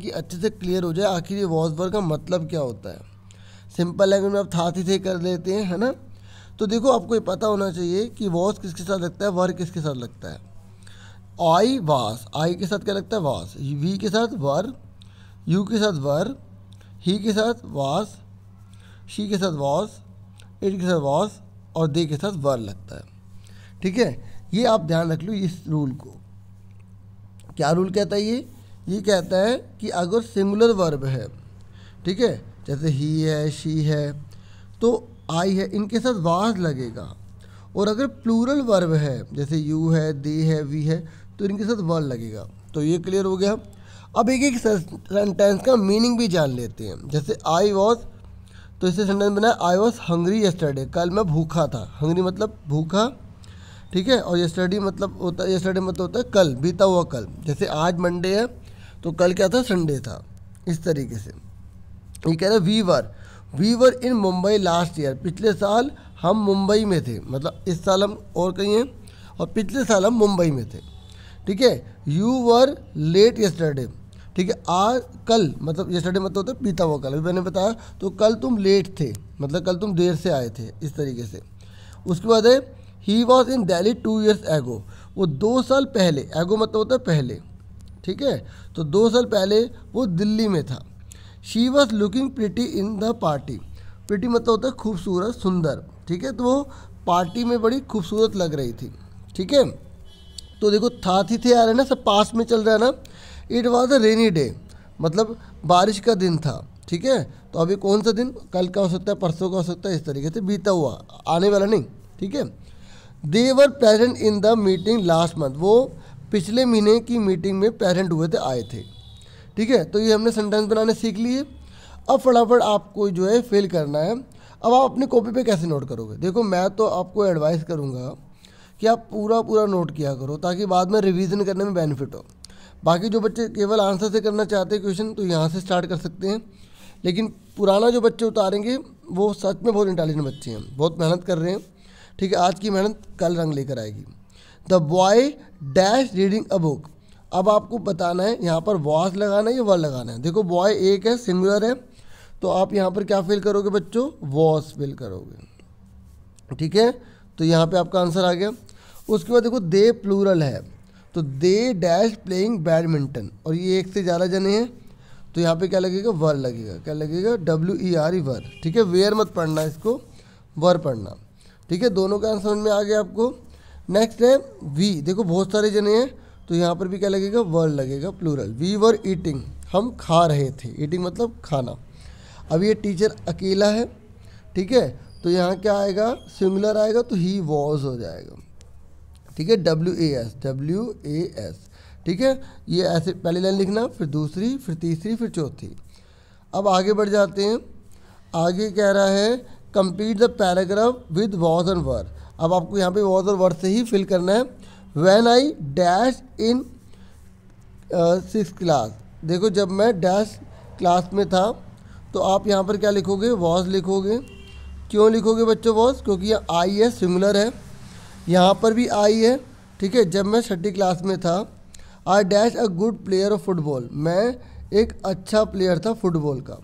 कि अच्छे से क्लियर हो जाए, आखिर ये वॉज़ वर्ग का मतलब क्या होता है? सिंपल लैंग्वेज में आप था थे कर लेते हैं, है ना? तो देखो, आपको ये पता होना चाहिए कि वॉज़ किसके साथ लगता है वर्ग किसके साथ लगता है। आई वास आई के साथ क्या लगता है? वास वी के साथ वर यू के साथ वर ही के साथ वास शी के साथ वॉस इट के साथ वॉस और दे के साथ वर लगता है। ठीक है? ये आप ध्यान रख लो इस रूल को। क्या रूल कहता है ये? ये कहता है कि अगर सिंगुलर वर्ब है, ठीक है, जैसे ही है शी है तो आई है, इनके साथ वाज लगेगा। और अगर प्लूरल वर्ब है, जैसे यू है दे है वी है तो इनके साथ वर लगेगा। तो ये क्लियर हो गया। अब एक एक सेंटेंस का मीनिंग भी जान लेते हैं। जैसे आई वॉज़ तो इससे सेंटेंस बनाया आई वॉज़ हंग्री यस्टरडे कल मैं भूखा था। हंग्री मतलब भूखा, ठीक है? और यस्टरडे मतलब होता है यस्टरडे मतलब होता है कल, बीता हुआ कल। जैसे आज मंडे है तो कल क्या था? संडे था। इस तरीके से। ये कह रहे we were we were in Mumbai last year पिछले साल हम मुंबई में थे। मतलब इस साल हम और कहीं हैं, और पिछले साल हम मुंबई में थे। ठीक है? यू वर लेट यस्टरडे ठीक है? आज, कल मतलब यस्टरडे मतलब होता है पीता हुआ कल। अभी मैंने बताया तो कल तुम लेट थे। मतलब कल तुम देर से आए थे, इस तरीके से। उसके बाद है he was in Delhi two years ago वो दो साल पहले एगो मतलब होता है पहले। ठीक है? तो दो साल पहले वो दिल्ली में था। She was looking pretty in the party pretty मतलब होता है खूबसूरत, सुंदर, ठीक है? तो वो पार्टी में बड़ी खूबसूरत लग रही थी, ठीक है? तो देखो था थी थे आ रहे ना? सब पास में चल रहा है ना? It was a rainy day मतलब बारिश का दिन था, ठीक है? तो अभी कौन सा दिन? कल का हो सकता है, परसों का हो सकता है, इस तरीके से बीता हुआ, आने वाला नहीं, ठीक है? They were present in the meeting last month वो पिछले महीने की मीटिंग में पेरेंट हुए थे, आए थे। ठीक है? तो ये हमने सेंटेंस बनाने सीख लिए। अब फटाफट आपको जो है फिल करना है। अब आप अपनी कॉपी पे कैसे नोट करोगे? देखो, मैं तो आपको एडवाइस करूँगा कि आप पूरा पूरा नोट किया करो, ताकि बाद में रिवीजन करने में बेनिफिट हो। बाकी जो बच्चे केवल आंसर से करना चाहते हैं क्वेश्चन तो यहाँ से स्टार्ट कर सकते हैं। लेकिन पुराना जो बच्चे उतारेंगे, वो सच में बहुत इंटेलिजेंट बच्चे हैं, बहुत मेहनत कर रहे हैं। ठीक है? आज की मेहनत कल रंग लेकर आएगी। The boy dash reading a book अब आपको बताना है, यहाँ पर वॉस लगाना है या वर लगाना है? देखो बॉय एक है सिंगुलर है। तो आप यहाँ पर क्या फिल करोगे बच्चों? वॉस फिल करोगे। ठीक है? तो यहाँ पे आपका आंसर आ गया। उसके बाद देखो दे प्लूरल है। तो दे डैश प्लेइंग बैडमिंटन और ये एक से ज़्यादा जने हैं। तो यहाँ पे क्या लगेगा? वर लगेगा। क्या लगेगा? डब्ल्यू ई आर ई वर ठीक है? वेयर मत पढ़ना इसको। वर पढ़ना। ठीक है? दोनों का आंसर में आ गया आपको। नेक्स्ट है वी देखो बहुत सारे जने हैं तो यहाँ पर भी क्या लगेगा? वर लगेगा प्लूरल वी वर ईटिंग हम खा रहे थे। ईटिंग मतलब खाना। अब ये टीचर अकेला है, ठीक है? तो यहाँ क्या आएगा? सिंगुलर आएगा तो ही वॉज़ हो जाएगा। ठीक है? W A S W A S ठीक है? ये ऐसे पहली लाइन लिखना, फिर दूसरी, फिर तीसरी, फिर चौथी। अब आगे बढ़ जाते हैं। आगे कह रहा है complete the paragraph with was and were अब आपको यहाँ पे वॉज़ और वर्ड से ही फिल करना है। When I dash in six class देखो जब मैं डैश क्लास में था तो आप यहाँ पर क्या लिखोगे? वॉज़ लिखोगे। क्यों लिखोगे बच्चों वॉज़ क्योंकि यह आई है सिमिलर है। यहाँ पर भी आई है, ठीक है? जब मैं छठी क्लास में था I dash a good player of football मैं एक अच्छा प्लेयर था फुटबॉल का,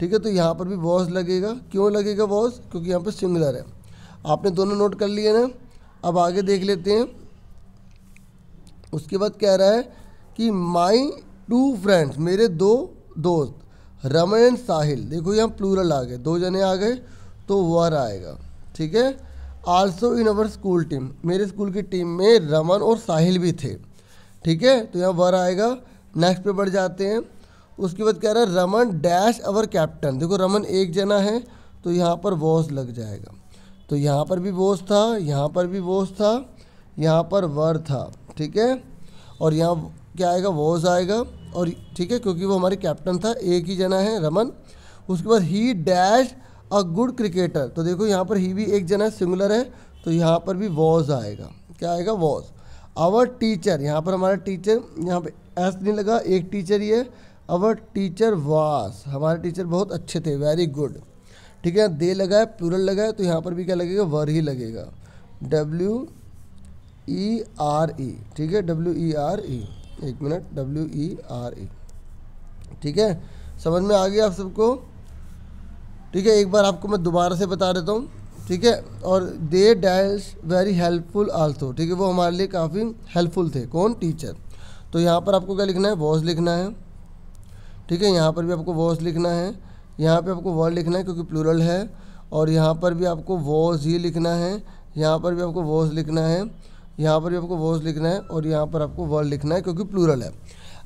ठीक है? तो यहाँ पर भी वॉज़ लगेगा। क्यों लगेगा वॉज़ क्योंकि यहाँ पर सिंगुलर है। आपने दोनों नोट कर लिए ना? अब आगे देख लेते हैं। उसके बाद कह रहा है कि माई टू फ्रेंड्स मेरे दो दोस्त, रमन एंड साहिल। देखो यहाँ प्लूरल आ गए। दो जने आ गए तो वर आएगा। ठीक है? Also in our school team मेरे स्कूल की टीम में रमन और साहिल भी थे। ठीक है? तो यहाँ वर आएगा। नेक्स्ट पे बढ़ जाते हैं। उसके बाद कह रहा है, रमन डैश अवर कैप्टन देखो, रमन एक जना है तो यहाँ पर वॉस लग जाएगा। तो यहाँ पर भी वोस था, यहाँ पर भी वोस था, यहाँ पर वर था, ठीक है? और यहाँ क्या आएगा? वोज आएगा। और ठीक है, क्योंकि वो हमारे कैप्टन था, एक ही जना है, रमन। उसके बाद he dash a good cricketer तो देखो, यहाँ पर ही भी एक जना है सिंगुलर है। तो यहाँ पर भी वॉज़ आएगा। क्या आएगा? वॉज़ आवर टीचर यहाँ पर हमारा टीचर यहाँ पे एस नहीं लगा, एक टीचर ही है। आवर टीचर वास हमारे टीचर बहुत अच्छे थे वेरी गुड ठीक है, दे लगा है प्लूरल लगा है तो यहाँ पर भी क्या लगेगा? वर ही लगेगा। डब्ल्यू ई आर ई ठीक है? डब्ल्यू ई आर ई एक minute W E R E ठीक है? समझ में आ गया आप सबको? ठीक है, एक बार आपको मैं दोबारा से बता देता हूँ, ठीक है? और they dash very helpful also ठीक है? वो हमारे लिए काफ़ी हेल्पफुल थे। कौन? टीचर तो यहाँ पर आपको क्या लिखना है? वॉज़ लिखना है। ठीक है, यहाँ पर भी आपको वॉज़ लिखना है। यहाँ पे आपको वर्ड लिखना है क्योंकि प्लूरल है और यहाँ पर भी आपको वॉज़ ही लिखना है, यहाँ पर भी आपको वॉज़ लिखना है, यहाँ पर भी आपको वॉज़ लिखना है और यहाँ पर आपको वर्ड लिखना है क्योंकि प्लूरल है।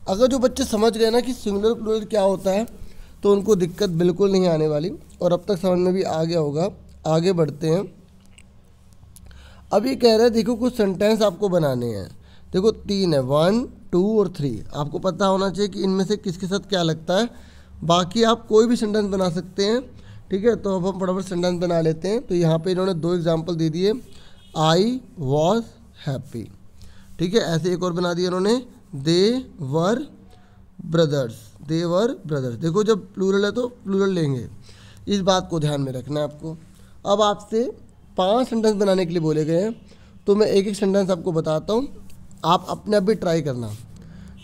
अगर जो बच्चे समझ गए ना कि सिंगुलर प्लूरल क्या होता है तो उनको दिक्कत बिल्कुल नहीं आने वाली और अब तक समझ में भी आ गया होगा। आगे बढ़ते हैं। अब ये कह रहे हैं, देखो कुछ सेंटेंस आपको बनाने हैं। देखो तीन है वन टू और थ्री आपको पता होना चाहिए कि इनमें से किसके साथ क्या लगता है। बाकी आप कोई भी सेंटेंस बना सकते हैं, ठीक है? तो अब हम फटाफट सेंटेंस बना लेते हैं। तो यहाँ पे इन्होंने दो एग्ज़ाम्पल दे दिए। आई वॉज़ हैप्पी ठीक है? ऐसे एक और बना दिया इन्होंने। दे वर ब्रदर्स दे वर ब्रदर्स देखो जब प्लूरल है तो प्लूरल लेंगे। इस बात को ध्यान में रखना है आपको। अब आपसे पाँच सेंटेंस बनाने के लिए बोले गए हैं। तो मैं एक एक सेंटेंस आपको बताता हूँ। आप अपने आप भी ट्राई करना,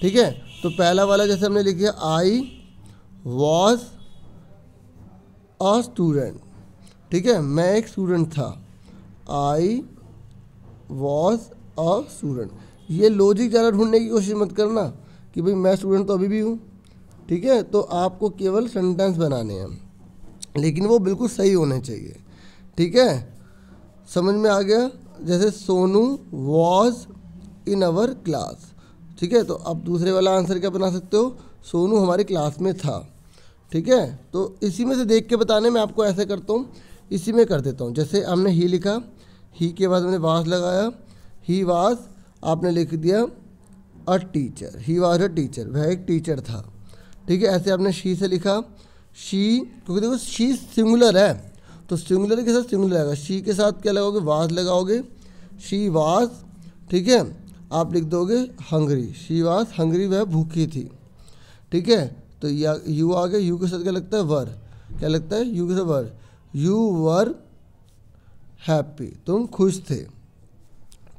ठीक है? तो पहला वाला जैसे हमने लिख आई वॉज़ अ स्टूडेंट ठीक है, मैं एक स्टूडेंट था. आई वॉज़ अ स्टूडेंट ये लॉजिक ज़्यादा ढूँढने की कोशिश मत करना कि भाई मैं स्टूडेंट तो अभी भी हूँ. ठीक है तो आपको केवल सेंटेंस बनाने हैं. लेकिन वो बिल्कुल सही होने चाहिए. ठीक है, समझ में आ गया? जैसे Sonu was in our class ठीक है तो आप दूसरे वाला आंसर क्या बना सकते हो? सोनू हमारी क्लास में था, ठीक है? तो इसी में से देख के बताने में आपको ऐसे करता हूँ, इसी में कर देता हूँ। जैसे हमने ही लिखा, ही के बाद हमने वास लगाया, ही वास आपने लिख दिया, a teacher, he was a teacher, वह एक टीचर था, ठीक है? ऐसे आपने शी से लिखा, शी, क्योंकि देखो शी सिंगुलर है तो सिंगुलर के साथ सिंगुलर आएगा। शी के साथ क्या लगाओगे? वाज लगाओगे। शी वाज ठीक है? आप लिख दोगे हंगरी, शी वाज हंगरी वह भूखी थी। ठीक है? तो या, यू आ गया, यू के साथ क्या लगता है? वर। क्या लगता है? यू के साथ वर। You were happy. तुम खुश थे।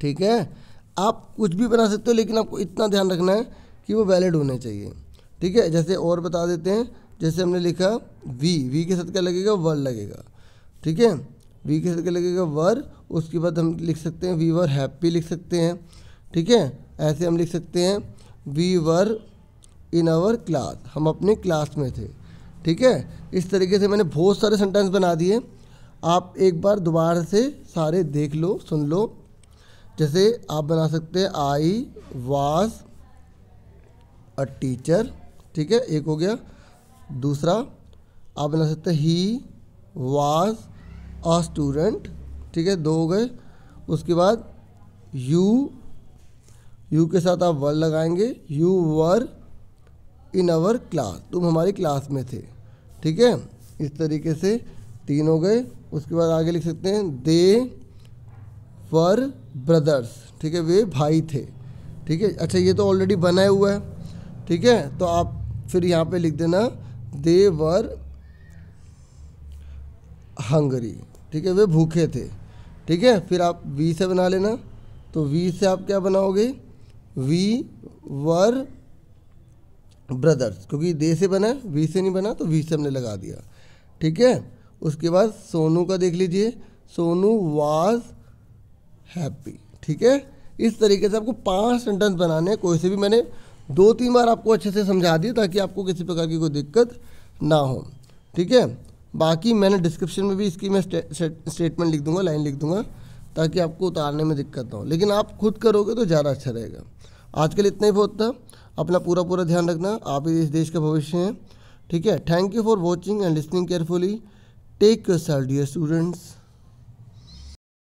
ठीक है? आप कुछ भी बना सकते हो, लेकिन आपको इतना ध्यान रखना है कि वो वैलिड होने चाहिए। ठीक है? जैसे और बता देते हैं। जैसे हमने लिखा वी वी के साथ क्या लगेगा? वर लगेगा। ठीक है? वी के साथ क्या लगेगा? वर। उसके बाद हम लिख सकते हैं वी वर हैप्पी लिख सकते हैं। ठीक है? ऐसे हम लिख सकते हैं we were in our class हम अपने क्लास में थे, ठीक है? इस तरीके से मैंने बहुत सारे सेंटेंस बना दिए। आप एक बार दोबारा से सारे देख लो, सुन लो। जैसे आप बना सकते हैं आई वाज अ टीचर ठीक है? एक हो गया। दूसरा, आप बना सकते हैं ही वाज अ स्टूडेंट ठीक है? दो हो गए। उसके बाद यू यू के साथ आप वर लगाएँगे। You were in our class तुम हमारी क्लास में थे, ठीक है? इस तरीके से तीन हो गए। उसके बाद आगे लिख सकते हैं दे वर ब्रदर्स ठीक है? वे भाई थे, ठीक है? अच्छा ये तो ऑलरेडी बनाया हुआ है, ठीक है? तो आप फिर यहाँ पे लिख देना दे वर हंगरी ठीक है? वे भूखे थे, ठीक है? फिर आप वी से बना लेना। तो वी से आप क्या बनाओगे? वी वर ब्रदर्स, क्योंकि दे से बना वी से नहीं बना तो वी से हमने लगा दिया। ठीक है? उसके बाद सोनू का देख लीजिए। सोनू वाज हैप्पी ठीक है? इस तरीके से आपको पाँच सेंटेंस बनाने हैं, कोई से भी मैंने दो तीन बार आपको अच्छे से समझा दिया ताकि आपको किसी प्रकार की कोई दिक्कत ना हो। ठीक है? बाकी मैंने डिस्क्रिप्शन में भी इसकी मैं स्टेटमेंट लिख दूँगा लाइन लिख दूँगा, ताकि आपको उतारने में दिक्कत ना हो। लेकिन आप खुद करोगे तो ज़्यादा अच्छा रहेगा। आज के लिए इतना ही बहुत था। अपना पूरा पूरा ध्यान रखना, आप ही इस देश का भविष्य हैं। ठीक है? Thank you for watching and listening carefully take yourself dear students